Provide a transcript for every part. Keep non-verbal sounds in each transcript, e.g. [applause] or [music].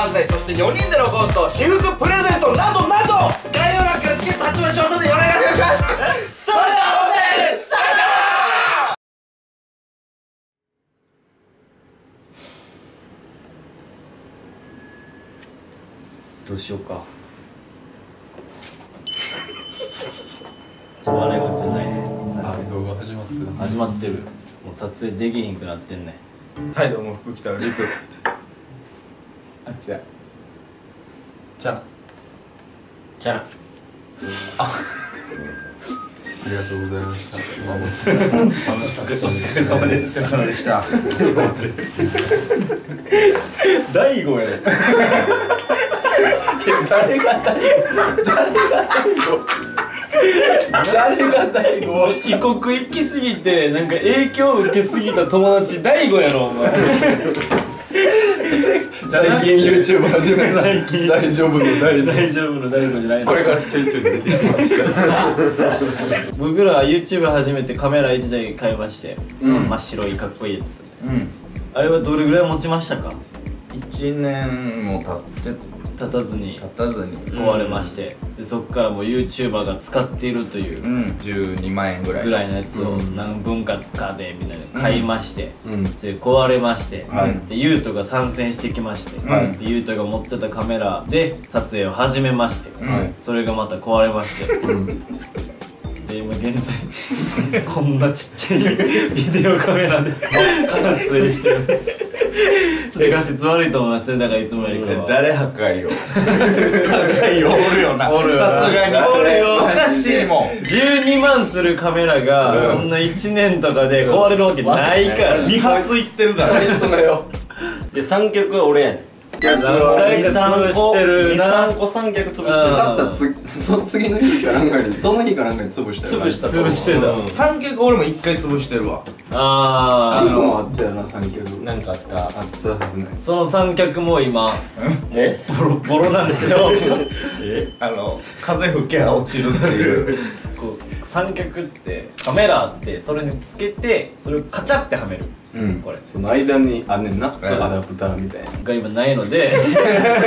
漫才そして4人でのコント私服プレゼントなどなど概要欄からチケット発売しますのでお願いしますそれでは本編スタートどうしようか笑い事じゃないねあ動画始まってた始まってるもう撮影できひんく。なってんねはいどうも福来たりく。あつやじゃあじゃあ。りがとうございました。お疲れ様です。お疲れ様でした。大悟や誰が大悟誰が大悟異国行きすぎてなんか影響受けすぎた友達大悟やろお前最近 YouTube 始めた。大丈夫。の大丈大丈夫。の大悟じゃないの夫。これからちょいちょい出てきます。僕らは YouTube 始めてカメラ1台買いまして、うん。真っ白いかっこいいやつ。うん。あれはどれぐらい持ちましたか？1年も経って立たずに経たずに。壊れまして、でそっからもう YouTuber が使っているといううん。12万円ぐらい。ぐらいのやつを何分割かでみたいな買いまして、うん。それ壊れまして、はい。でユウトが参戦してきまして、はい。でユウトが持ってたカメラで撮影を始めまして、はい。それがまた壊れまして、で今現在 [laughs] こんなちっちゃいビデオカメラで [laughs] 撮影してます。ちょっと画質悪いと思いますねだからいつもよりかは。誰破壊よ破壊よおるよな。おるよな。さすがに。おるよ。おかしいもん。12万するカメラがそんな1年とかで壊れるわけないから。2発いってるから。いつもよ。で三脚は俺やねん逆か潰してるな23個三脚潰してる。うん勝ったつその次の日かなんかにその日かなんかに潰したよな潰したと思う潰してたうん三脚俺も1回潰してるわ。あ一個もあったよ。な三脚なんかあったあったはずない。その三脚も今え？ボロボロなんですよ。[laughs] え？あの風吹けば落ちるっていう。こう三脚ってカメラあってそれにつけてそれをカチャってはめる。うん。これ。その間にあんねんな。そうアダプターみたいな。が今ないので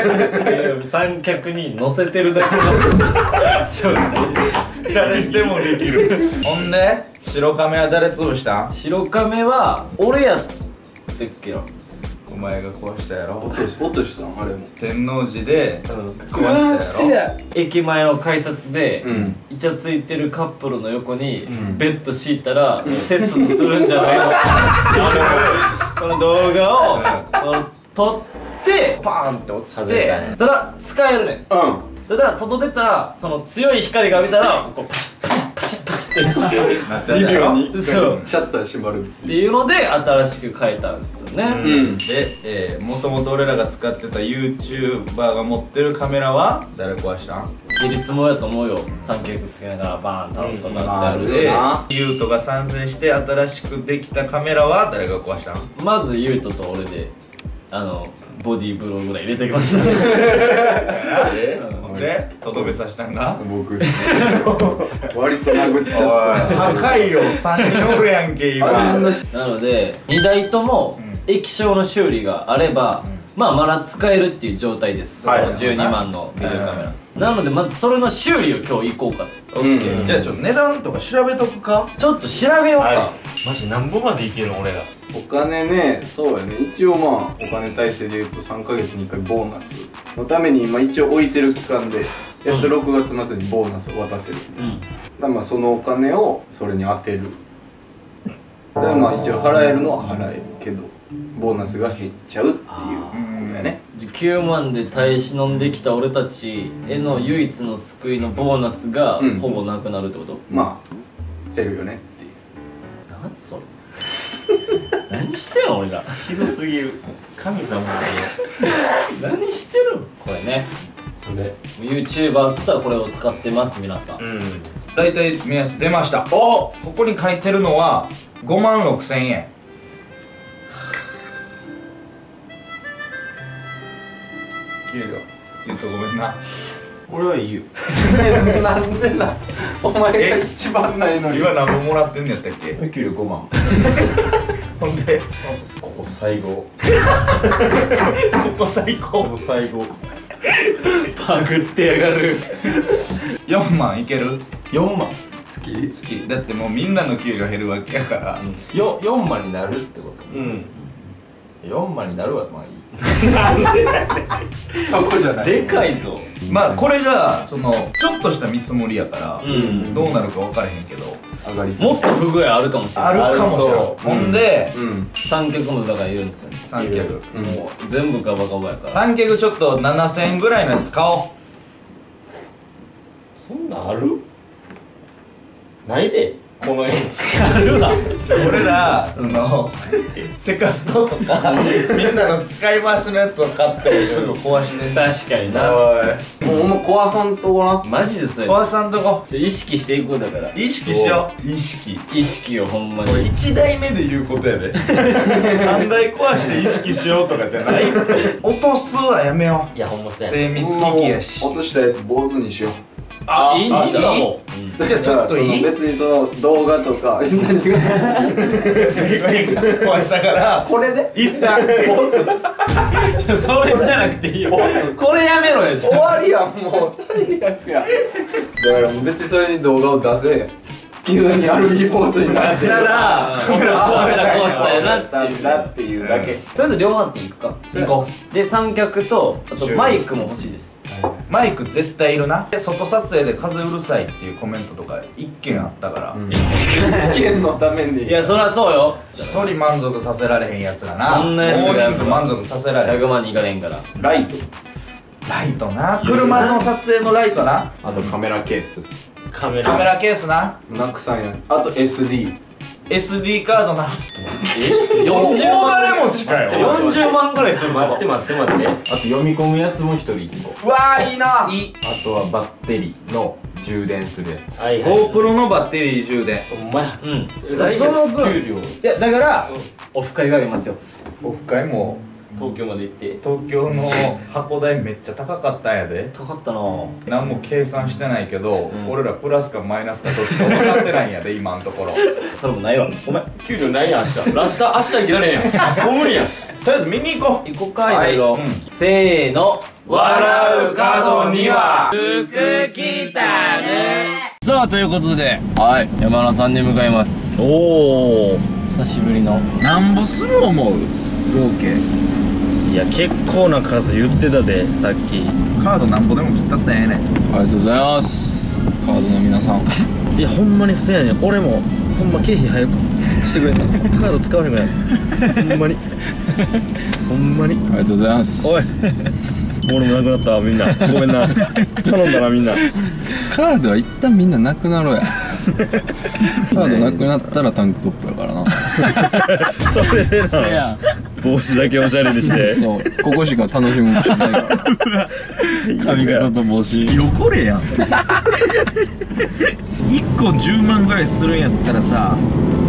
[laughs] 三脚に乗せてるだけ。の状態誰でもできる。ほんで白亀は誰潰したん？白亀は俺やったっけな。お前が壊したやろ。落とし落としたんあれも。天王寺でうん。壊したやろ。駅前の改札で、うん。イチャついてるカップルの横にん。ベッド敷いたら切磋するんじゃないの？[laughs] この動画を撮ってパーンって落ちてたねただ使えるねん。うん。ただ外出たらその強い光が浴びたらこうパチッパチッパチッパチッってさなったやろにそうシャッター閉まるっていうので新しく変えたんですよね、うん。で、えー、もともと俺らが使ってた YouTuber が持ってるカメラは誰壊したん？自立もやと思うよ。三脚つけながらバーン倒すとかってあるし、でなユウトが参戦して新しくできたカメラは誰が壊したん。まずユウトと俺であのボディーブローぐらい入れてきました。ねえほん [laughs] でとどめさしたんが僕っすね。割と殴っちゃった。高いよ3人おるやんけ今。ななので2台とも液晶の修理があれば、まあまだ使えるっていう状態です、はい。その12万のビデオカメラ、なのでまずそれの修理を今日行こうかうん。じゃあちょっと値段とか調べとくか。ちょっと調べようか、はい。マジ何本までいけるの俺らお金ねそうやね。一応まあお金体制で言うと3ヶ月に1回ボーナスのために今一応置いてる期間でやっと6月末にボーナスを渡せる、うん。だからまあそのお金をそれに当てる。だからまあ一応払えるのは払えるけどボーナスが減っちゃうっていうことやね。で9万で耐え忍んできた俺たちへの唯一の救いのボーナスがうん。ほぼなくなるってこと、まあ減るよねっていう。何それ何してんの俺ら。ひどすぎる。神様だ何してるん？これね。それ。YouTuber っつったらこれを使ってます皆さん、うん。大体目安出ました。おここに書いてるのは5万6千円。切れるよ言うとごめんな。俺はいいよ。[laughs] なんでなお前が一番ないのに今何本もらってんのやったっけ？給料5万 [laughs] ほんで。こここ最後。ここ最高。ここ最後。パグってやがる。4万いける？4万。月月だってもうみんなの給料減るわけやから。よ4万になるってこうん。と4万になるわまあいい。[laughs] そこじゃない。でかいぞ。まあこれがそのちょっとした見積もりやから、うん。どうなるか分からへんけど上がりそう。もっと不具合あるかもしれない。あるかもしれない。ほんでうん。三脚もだからいるんですよ。ね三脚。うん。もう全部ガバガバやから。三脚ちょっと7000円ぐらいのやつ買おう。そんなんある？ないでこの絵あるわ俺らそのセカストとかみんなの使い回しのやつを買ってすぐ壊してんだ。確かにな。もうほんま壊さんとこな。マジでそれ壊さんとこ。意識していこうだから。意識しよう。意識。意識をほんまこれに1代目で言うことやで。[laughs] 3台壊して意識しようとかじゃない。落とすはやめよう。いやほんまそうやね。精密機器やし。落としたやつ坊主にしよう。あいいんあじゃん。じゃあちょっといい？別にその動画とか何が最後に壊したからこれで？一旦それじゃなくていいよ。これやめろよじ終ゃわりやんもう。最悪や。だから別にそれに動画を出せ。急にアルミポーズになってたらあこうしたこうしたやなっていう。だっていうだけ。とりあえず量販店行くか。行こで三脚とあとマイクも欲しいですマイク絶対いるな。で外撮影で風うるさいっていうコメントとか一件あったから。一件のために。いやそりゃそうよ。一人満足させられへんやつがな。そんなやつが大人数満足させられへん。100万にいかれんから。ライト。ライトな。車の撮影のライトな。あとカメラケース。カメラ。カメラケースな。なくさんや。あと SD SD カードな。40大万金持ちかよ。40万ぐらいする。ぞ待って待って待って。あと読み込むやつも一人一個。うわーいいな。いい。あとはバッテリーの充電するやつ。はい GoPro のバッテリー充電。ほんまや。うん。来その分月給料。いやだからオフ会がありますよ。オフ会も東京まで行って。東京の箱代めっちゃ高かったんやで。高かったな。何も計算してないけど、俺らプラスかマイナスかどっちか分かってないんやで今のところ。とりそれもないわ。ごめん。給料ないやん明日。明日明日行けられへんやん。もう無理やん。あえず見に行こう。行こうかい。ろい。ろうん。せーの。笑う角には。服着たね。さあということで。はい。山田さんに向かいます。おお久しぶりの。なんぼする思う？合計いや結構な数言ってたでさっき。カードなんぼでも切ったったらええね。んありがとうございます。カードの皆さん。[laughs] いやほんまにそうやね。ん俺もほんま経費早くしてくれんの。[laughs] カード使われへんから。ほんまに。ほんまに。ありがとうございます。おい。俺もなくなったわみんな。ごめんな。頼んだなみんな。カードは一旦みんななくなろうや。[laughs] カードなくなったらタンクトップやからな。それでな。せや帽子だけおしゃれにして。そうここしか楽しむ場所ないから。髪型と帽子。横れやん。1個10万ぐらいするんやったらさ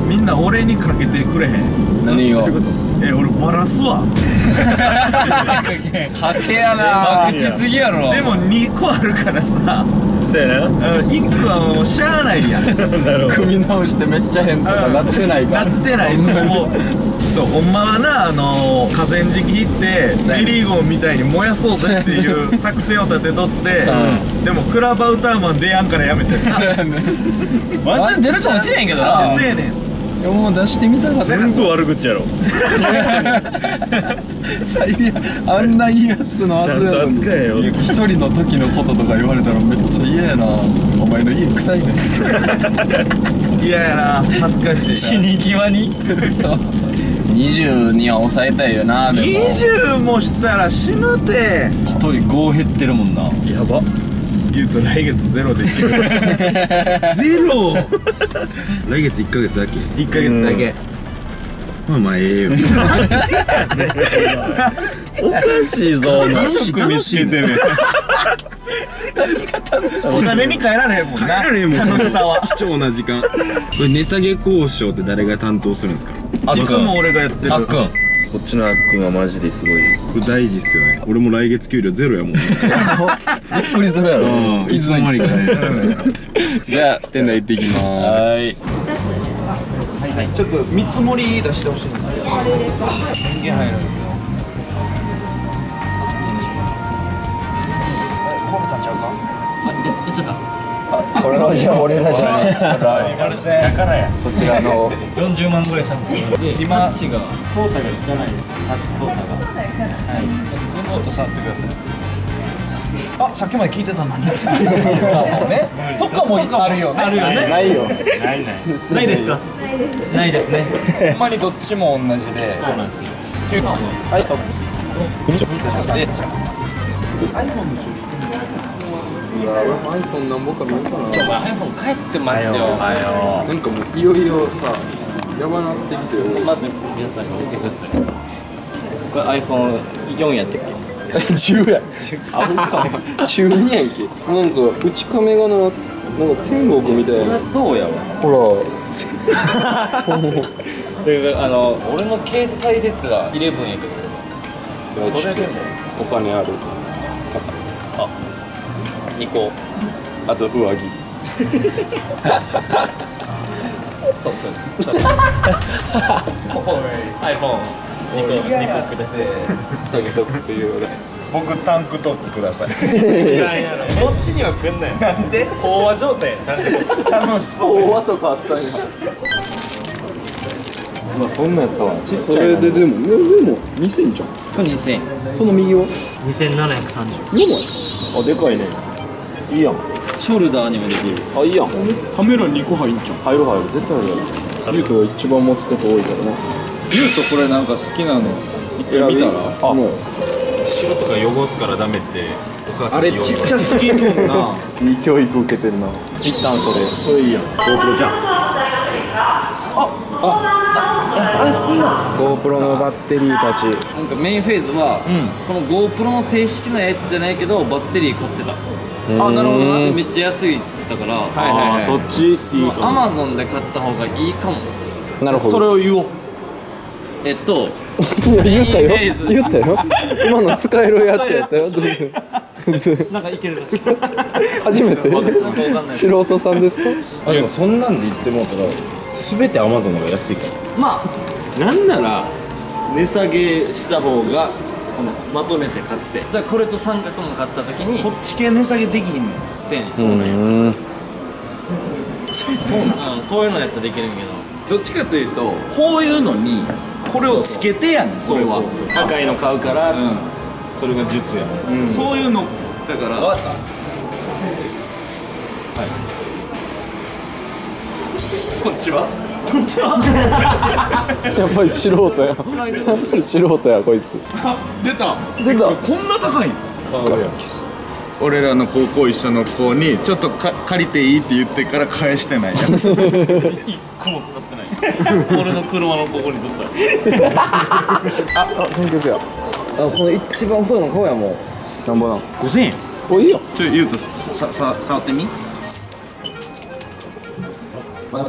みんな俺にかけてくれへん？何がえ俺バラすわ。[laughs] かけやな。口すぎやろ。でも2個あるからさ。そうやな。1個はもうしゃあないやん。[laughs] 組み直してめっちゃ変とかなってないかなってないもうそうほんまはなあの河川敷行ってメリーゴンみたいに燃やそうぜっていう作戦を立てとって、でもクラブアウターマン出やんからやめて。るワンチャン出るかもしれへんけどな。せやねん。いやもう出してみたかった。全部悪口やろ。[laughs] 最悪あんないいやつのはずや一人の時のこととか言われたらめっちゃ嫌やな。お前の家臭いね [laughs] 嫌やな。恥ずかしい [laughs] 死に際に20には抑えたいよなでも。20もしたら死ぬて。一人5減ってるもんな。やば。言うと来月ゼロでいける。[laughs] ゼロ。[laughs] 来月1ヶ月だけ？1ヶ月だけまあまあええよ。[laughs] おかしいぞ楽しい楽しいてるお金に変えられへんもんな。帰られへんもん楽しさは。貴重な時間これ値下げ交渉って誰が担当するんですか？あっくんいつも俺がやってる。あっくん。こっちのあっくんはマジですごい。これ大事っすよね。俺も来月給料ゼロやもん。[laughs] びっくりするやろ。いつの間にかね。[laughs] じゃあ店内行ってきまーすちょっと見積もり出してほしい。んですけど電源入るんですけどこれたんちゃうかやっちゃったこれはじゃあ俺らじゃない。やからやそちらの40万ぐらいしたんですけどで今操作がいかない。タッチ操作がはいちょっと触って。くださいあさっきまで聞いてたのに。ね。とかもあるよね。あるよね。ないよ。ないですか？ないですね。ほんまにどっちも同じで。そうなんですよ。はいそう iPhone なんぼか見ようかな。ちょ iPhone 帰ってましたよなんかもういよいよさやばなってきてる。まず皆さんに見てください。これ iPhone4 やって [laughs] 10やあほんか中2やんけ。なんか内カメがななんか天国みたいな。そうやわ。ほ [laughs] であの俺の携帯ですら11やけど。らそれでも。お金ある。2個。あと上着。そうそうです。そう [laughs] iPhone 2個2個くださいタグトップいうぐらい僕タンクトップください。こっちには来んなよなんで？飽和状態楽しそう大和とかあったんやまあそんなんやったわ。それででもでも2000じゃん。これ2000円その右は2730あでかいねいいやん。ショルダーにもできるあいいやん。カメラ2個入んじゃん。入る入る絶対入るゆうとが一番持つこと多いからねゆうとこれなんか好きなの見たらあもう。白とか汚すからダメってお母さんあれちっちゃすぎんもんな。[laughs] いい教育受けてるな。一旦それ。それいいやん。GoPro じゃん。ああ。あつんだ GoPro のバッテリーたち。なんかメインフェーズは、この GoPro の正式なやつじゃないけどバッテリー買ってた。あなるほどでめっちゃ安いって言ってたから、あーそっちいいアマゾンで買った方がいいかもなるほどそれを言おうえっと言ったよ。言ったよ。今の使えるやつやったよ。[laughs] なんかいけるらしい。[laughs] 初めて。素人さんですか？あでもそんなんで言ってもうたら全てアマゾンの方が安いかまあ。らなんなら値下げした方がこのまとめて買って。だからこれと三角も買った時にこっち系値下げできひんねん。1000円そうなん。やうんそうなんこういうのやったらできるんやけど。どっちかというとこういうのにこれをつけてやねんそれは。高いの買うからそれが術やそういうのだから分かった。はい。こっちは？[laughs] やっぱり素人や。素人やこいつ。出た。出た。こんな高いの俺らの高校一緒の子にちょっとか借りていいって言ってから返してない。やつ一個も使ってない。[laughs] 俺の車のここにずっとあ選 [laughs] 曲や。あこの一番太いの買おうやもう。なんぼなん？5000円。おいいよ。ちょ言うとさささ触ってみ。あめっ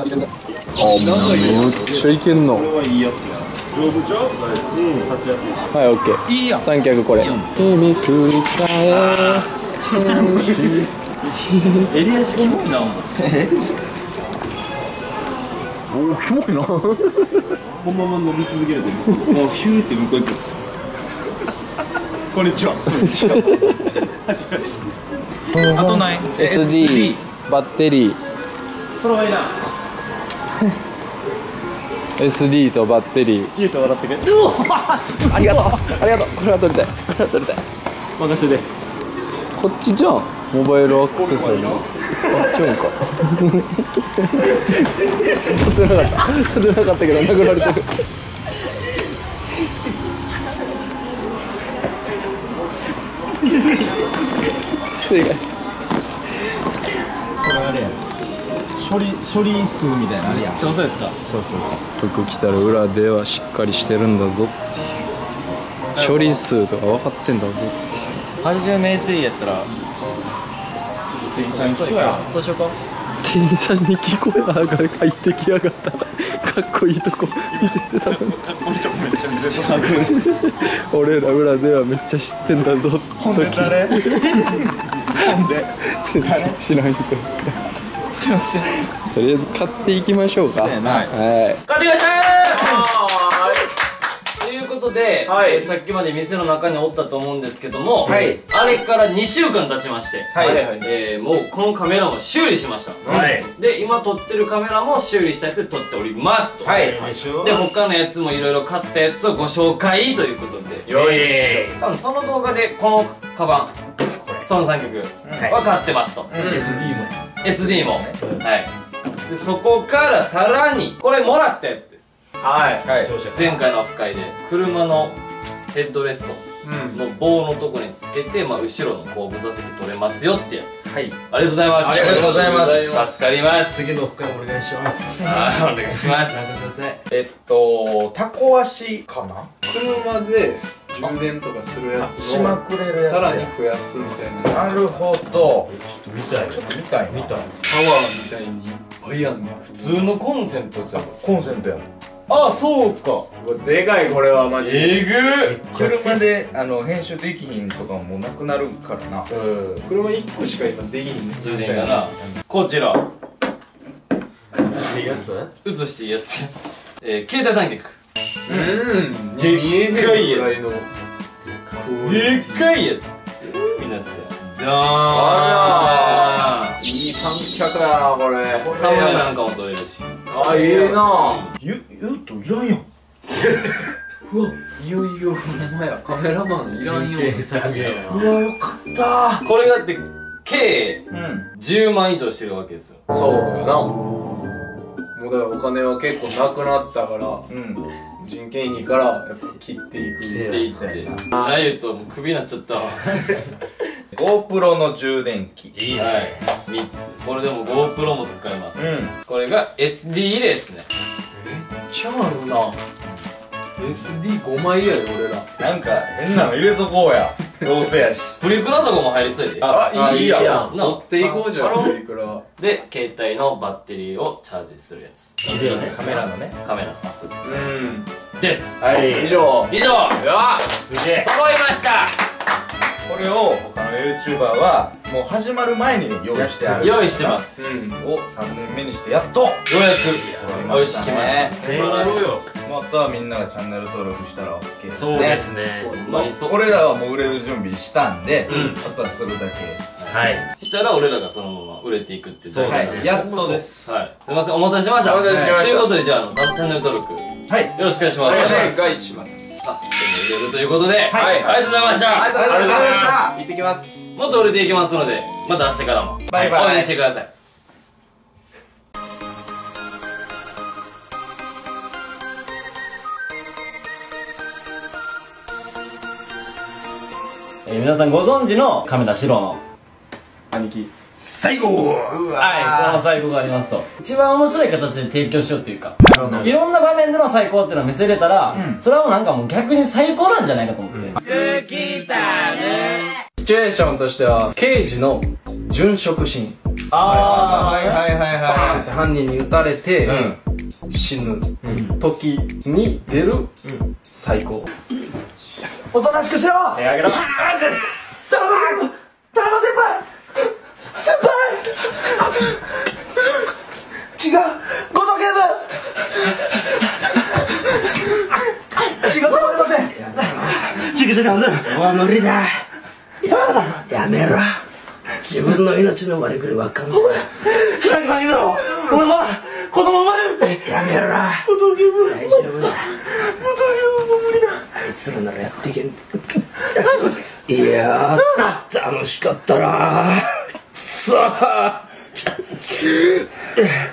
ちゃいけんのこれはいいやつや丈夫ちゃううん。立ちやすいしはいオッケー。いいやん。三脚これ。君繰り返襟足キモいなお前 [laughs] おキモいな。このまま伸び続けるともう。ヒューって向こう行くんですよ。こんにちは。はじめましてあとない。SD バッテリー。これはいらん SD とバッテリー。と笑ってくれ。ありがとう。ありがとう。これは取りたい。これは取りたい。任せて。こっちじゃんモバイルアクセサリー。こっちもか立てな。かった立てなか。ったけど殴られてる正解処理処理数みたいなのあるやん。そうそうですか服着たら裏ではしっかりしてるんだぞって。いう処理数とか分かってんだぞ80名 SP やったら店員さんにそう聞くやそうしようか。店員さんに聞こえながら入ってきやがった。かっこいいとこ見せてたのに。めっちゃ見せそう俺ら裏ではめっちゃ知ってんだぞ。ほんで？誰？知らん人。すいません。とりあえず買っていきましょうか。はいはい。買ってきましたということで、はい。えーさっきまで店の中におったと思うんですけども、はい。あれから2週間経ちまして、はい。えーもうこのカメラも修理しました、はい。で今撮ってるカメラも修理したやつで撮っておりますと、はい。でしょ。で他のやつもいろいろ買ったやつをご紹介ということで。よい多分その動画でこのカバンその3曲は買ってますと、SD も。SD も、はい。でそこからさらにこれもらったやつですはい。はい。前回のオフ会で車のヘッドレストの棒のとこにつけて、まあ、後ろの後部座席取れますよってやつ。はい。ありがとうございます。ありがとうございます。助かります。次の深いお願いします。はいお願いします。えっとタコ足かな？車で充電とかするやつしまをくれるやつ。さらに増やすみたいなやつ。なるほど。ちょっと見たいちょっと見たいな。見たい。パワーみたいにいっぱいあんねん。普通のコンセントじゃん。コンセントやんあそうか。でかいこれはマジで。えぐ車であの編集できひんとかもなくなるからな。う。ん車1個しか今できひんねん。充電がな。こちら。いいやつ？映していいやつ。えー、携帯三脚。うん。でっかいやつ。でっかいやつですよ。皆さんじゃーん。いい三脚だなこれ。サムネなんかも撮れるしあいいな。ゆ言うといらんやん。[laughs] いよいよほんまやカメラマンいらんよ。うわよかった。これだって計うん。10万以上してるわけですよ。そうやな。もうだからお金は結構なくなったから。うん人件費からやっぱ切っていく。って言って。ああ言うともうクビになっちゃった。わ [laughs] GoPro の充電器。はい3つ。これでも GoPro も使えます。うん。これが SD ですね。ちゃあるな SD5 枚やで俺ら。なんか変なの入れとこうや。[laughs] どうせやし。プリクラとかも入りそうやで。あいいやん。っていこうじゃあんプリクラ。で携帯のバッテリーをチャージするやつ。カメラのね。カメラ。そうです。うん。です。はい。以上。以上。やすげえ。揃いましたこれを他の YouTuber はもう始まる前に用意してある用意してます。ようん。を3年目にしてやっとうやく追いつきました成長よもっとはみんながチャンネル登録したら OK ですそうですね。まあそう俺らはもう売れる準備したんで、うん。あとはするだけです。はい。したら俺らがそのまま売れていくっていうだけなんはい。やっとです。はい。すいませんお待たせしました。お待たせしました。ということでじゃああのチャンネル登録。よはい。ろしくお願いします。お願いします。あでも売れるということではい。ありがとうございました。ありがとうございました。行ってきます。もっと売れていきますのでまた明日からも。バイバイ。応援してください。えー皆さんご存知の亀田史郎の兄貴最後。うはい、この最高がありますと。一番面白い形で提供しようというか、いろんな場面での最高っていうのを見せれたら、それはもうなんかもう逆に最高なんじゃないかと思って。シチュエーションとしては刑事の殉職シーン。ああはいはいはいは犯人に撃たれて、い死ぬ時に出る最高。おとなしくしろ。えあげろ違う。後藤警部違う止まりません。救急車に合わせろもう無理だ。やめろ。自分の命の割りくりわかんない何さんいるろお前まだ子供までって。やめろ。大丈夫だ。元警部も無理だ。あいつらならやっていけん。っていやー楽しかったなくそ Yeah. [laughs]